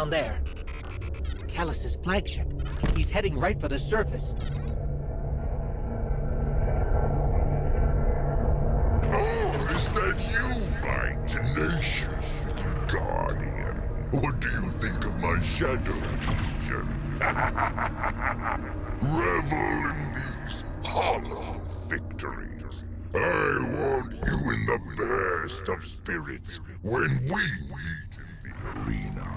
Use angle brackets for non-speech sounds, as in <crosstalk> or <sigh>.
down there. Calus's flagship. He's heading right for the surface. Oh, is that you, my tenacious little guardian? What do you think of my Shadow Legion? <laughs> Revel in these hollow victories. I want you in the best of spirits when we meet in the arena.